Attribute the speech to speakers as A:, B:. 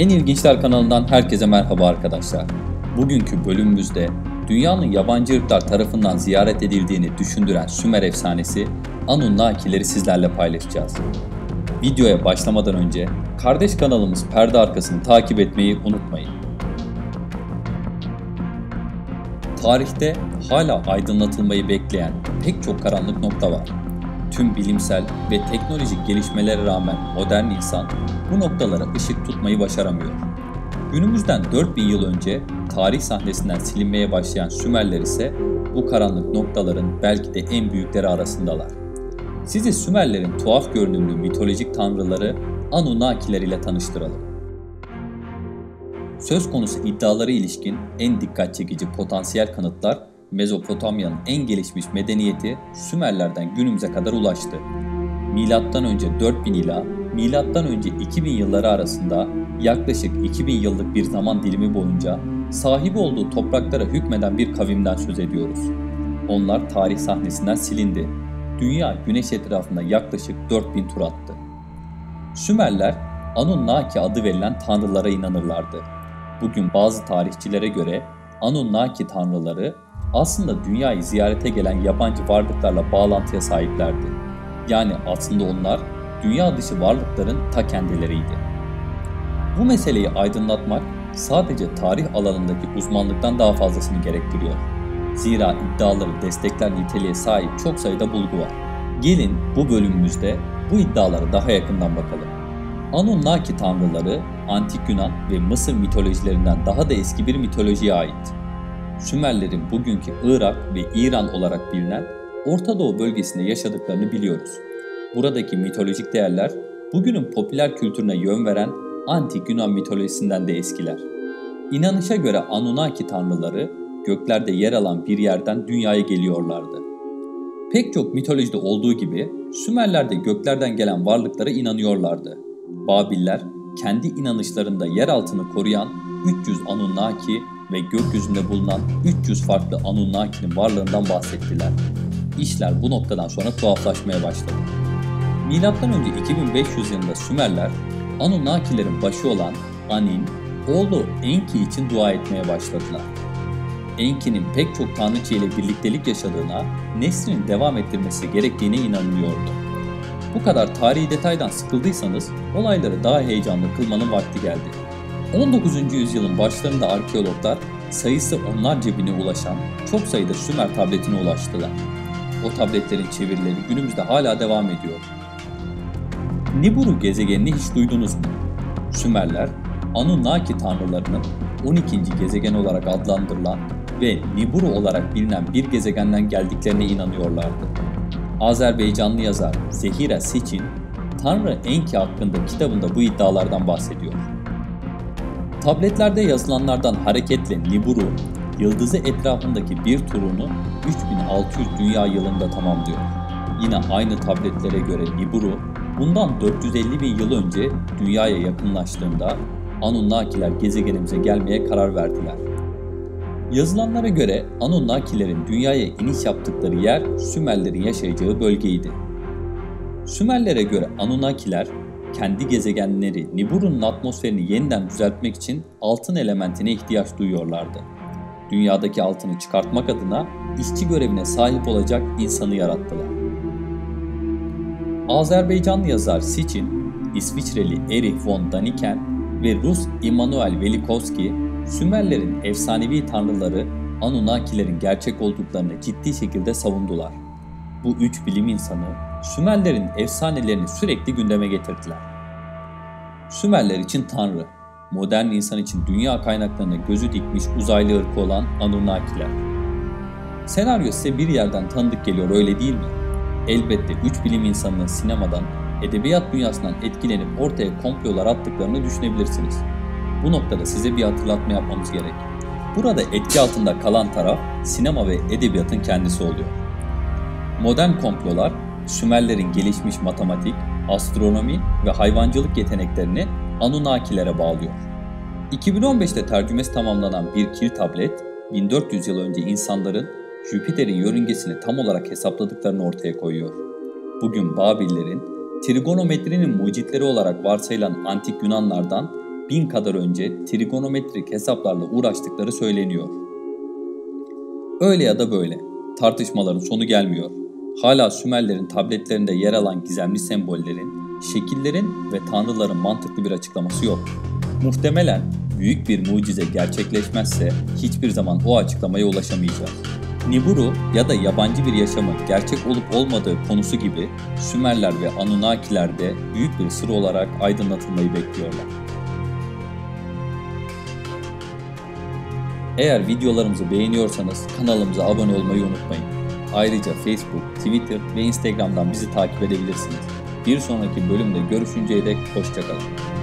A: En İlginçler kanalından herkese merhaba arkadaşlar. Bugünkü bölümümüzde dünyanın yabancı ırklar tarafından ziyaret edildiğini düşündüren Sümer efsanesi Anunnakileri sizlerle paylaşacağız. Videoya başlamadan önce kardeş kanalımız Perde Arkası'nı takip etmeyi unutmayın. Tarihte hala aydınlatılmayı bekleyen pek çok karanlık nokta var. Tüm bilimsel ve teknolojik gelişmelere rağmen modern insan bu noktalara ışık tutmayı başaramıyor. Günümüzden 4000 yıl önce tarih sahnesinden silinmeye başlayan Sümerler ise bu karanlık noktaların belki de en büyükleri arasındalar. Sizi Sümerlerin tuhaf görünümlü mitolojik tanrıları Anunnakiler ile tanıştıralım. Söz konusu iddialara ilişkin en dikkat çekici potansiyel kanıtlar Mezopotamya'nın en gelişmiş medeniyeti Sümerlerden günümüze kadar ulaştı. Milattan önce 4000 ila önce 2000 yılları arasında yaklaşık 2000 yıllık bir zaman dilimi boyunca sahibi olduğu topraklara hükmeden bir kavimden söz ediyoruz. Onlar tarih sahnesinden silindi. Dünya güneş etrafında yaklaşık 4000 tur attı. Sümerler Anunnaki adı verilen tanrılara inanırlardı. Bugün bazı tarihçilere göre Anunnaki tanrıları aslında dünyayı ziyarete gelen yabancı varlıklarla bağlantıya sahiplerdi. Yani aslında onlar dünya dışı varlıkların ta kendileriydi. Bu meseleyi aydınlatmak sadece tarih alanındaki uzmanlıktan daha fazlasını gerektiriyor. Zira iddiaları destekler niteliğe sahip çok sayıda bulgu var. Gelin bu bölümümüzde bu iddialara daha yakından bakalım. Anunnaki tanrıları antik Yunan ve Mısır mitolojilerinden daha da eski bir mitolojiye ait. Sümerlerin bugünkü Irak ve İran olarak bilinen Orta Doğu bölgesinde yaşadıklarını biliyoruz. Buradaki mitolojik değerler bugünün popüler kültürüne yön veren antik Yunan mitolojisinden de eskiler. İnanışa göre Anunnaki tanrıları göklerde yer alan bir yerden dünyaya geliyorlardı. Pek çok mitolojide olduğu gibi Sümerler de göklerden gelen varlıklara inanıyorlardı. Babiller kendi inanışlarında yer altını koruyan 300 Anunnaki ve gökyüzünde bulunan 300 farklı Anunnaki'nin varlığından bahsettiler. İşler bu noktadan sonra tuhaflaşmaya başladı. Önce 2500 yılında Sümerler Anunnakilerin başı olan Anin, oğlu Enki için dua etmeye başladılar. Enki'nin pek çok tanrıçı ile birliktelik yaşadığına, neslinin devam ettirmesi gerektiğine inanılıyordu. Bu kadar tarihi detaydan sıkıldıysanız olayları daha heyecanlı kılmanın vakti geldi. 19. yüzyılın başlarında arkeologlar sayısı onlarca bine ulaşan çok sayıda Sümer tabletine ulaştılar. O tabletlerin çevirileri günümüzde hala devam ediyor. Nibiru gezegenini hiç duydunuz mu? Sümerler, Anunnaki tanrılarının 12. gezegen olarak adlandırılan ve Nibiru olarak bilinen bir gezegenden geldiklerine inanıyorlardı. Azerbaycanlı yazar Zehira Seçin, Tanrı Enki hakkında kitabında bu iddialardan bahsediyor. Tabletlerde yazılanlardan hareketle Nibiru, yıldızı etrafındaki bir turunu 3600 dünya yılında tamamlıyor. Yine aynı tabletlere göre Nibiru, bundan 450 bin yıl önce dünyaya yakınlaştığında Anunnakiler gezegenimize gelmeye karar verdiler. Yazılanlara göre Anunnakilerin dünyaya iniş yaptıkları yer Sümerlerin yaşayacağı bölgeydi. Sümerlere göre Anunnakiler kendi gezegenleri Nibiru'nun atmosferini yeniden düzeltmek için altın elementine ihtiyaç duyuyorlardı. Dünyadaki altını çıkartmak adına işçi görevine sahip olacak insanı yarattılar. Azerbaycanlı yazar Sitchin, İsviçreli Erich von Daniken ve Rus Immanuel Velikovsky, Sümerlerin efsanevi tanrıları Anunnakilerin gerçek olduklarını ciddi şekilde savundular. Bu üç bilim insanı Sümerlerin efsanelerini sürekli gündeme getirdiler. Sümerler için tanrı, modern insan için dünya kaynaklarına gözü dikmiş uzaylı ırkı olan Anunnakiler. Senaryo size bir yerden tanıdık geliyor öyle değil mi? Elbette üç bilim insanının sinemadan, edebiyat dünyasından etkilenip ortaya komplolar attıklarını düşünebilirsiniz. Bu noktada size bir hatırlatma yapmamız gerek. Burada etki altında kalan taraf sinema ve edebiyatın kendisi oluyor. Modern komplolar Sümerlerin gelişmiş matematik, astronomi ve hayvancılık yeteneklerini Anunnakilere bağlıyor. 2015'te tercümesi tamamlanan bir kil tablet, 1400 yıl önce insanların Jüpiter'in yörüngesini tam olarak hesapladıklarını ortaya koyuyor. Bugün Babillerin trigonometrinin mucitleri olarak varsayılan antik Yunanlardan bin kadar önce trigonometrik hesaplarla uğraştıkları söyleniyor. Öyle ya da böyle tartışmaların sonu gelmiyor. Hala Sümerlerin tabletlerinde yer alan gizemli sembollerin, şekillerin ve tanrıların mantıklı bir açıklaması yok. Muhtemelen büyük bir mucize gerçekleşmezse hiçbir zaman o açıklamaya ulaşamayacağız. Niburu ya da yabancı bir yaşamın gerçek olup olmadığı konusu gibi Sümerler ve Anunnakiler de büyük bir sır olarak aydınlatılmayı bekliyorlar. Eğer videolarımızı beğeniyorsanız kanalımıza abone olmayı unutmayın. Ayrıca Facebook, Twitter ve Instagram'dan bizi takip edebilirsiniz. Bir sonraki bölümde görüşünceye dek hoşçakalın.